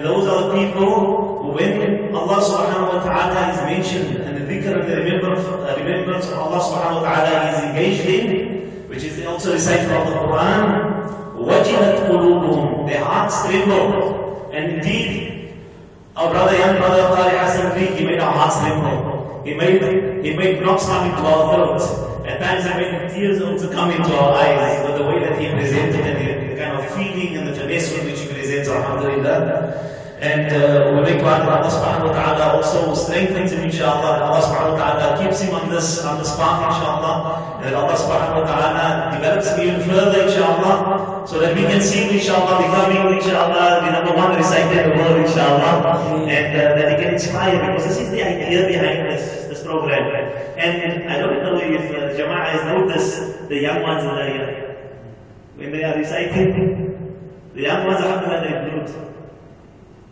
And those are the people who when Allah subhanahu wa ta'ala is mentioned and the dhikr and the remembrance, uh, remembrance of Allah subhanahu wa ta'ala is engaged in, which is also recited of the Quran, وَجِلَتْ قُلُوبُهُم Their hearts tremble. And indeed, our brother, young brother Tariq Hassan Greek, he made our hearts tremble. He made, he made knocks come into our throats. At times I made tears also come into our eyes Alhamdulillah. And uh, we make dua that Allah subhanahu wa ta'ala also strengthens him inshallah. Allah subhanahu wa ta'ala keeps him on this, on this path inshallah. And Allah subhanahu wa ta'ala develops him even further inshallah. So that we can see him inshallah becoming inshallah the number one reciter in the world inshallah. And uh, that he can inspire because this is the idea behind this, this program. And I don't know if uh, Jama'ah has noticed the young ones in the when they are reciting, the young ones alhamdulillah they include.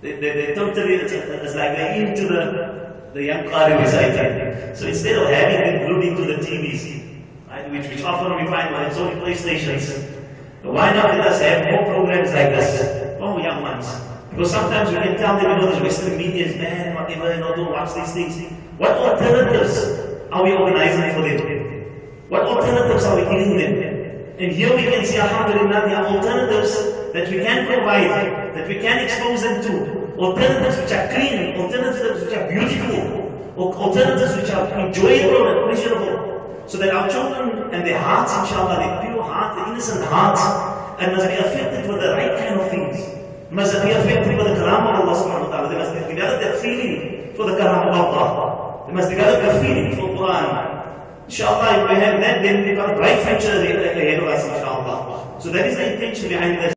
They, they, they totally, it's, it's like they're into the, the young Qari reciting. So instead of having them glued into the TVs, right, which, which often we find on its PlayStations, why not let us have more programs like this for young ones? Because sometimes we can tell them, you know, the Western media is bad and whatever, you know, don't watch these things. What alternatives are we organizing for them? What alternatives are we giving them? And here we can see, alhamdulillah, the alternatives that we can provide, that we can expose them to. Alternatives which are clean, alternatives which are beautiful, alternatives which are enjoyable and pleasurable. So that our children and their hearts, inshallah, their pure hearts, their innocent hearts, and must be affected with the right kind of things. Must be affected with the kalam of Allah subhanahu wa ta'ala. They must develop that feeling for the kalam of Allah. They must develop that feeling for Quran. Inshallah, if we have that, then we've got a bright future ahead of us, inshallah. So that is the intention behind this.